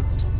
compromised.